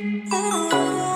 Oh.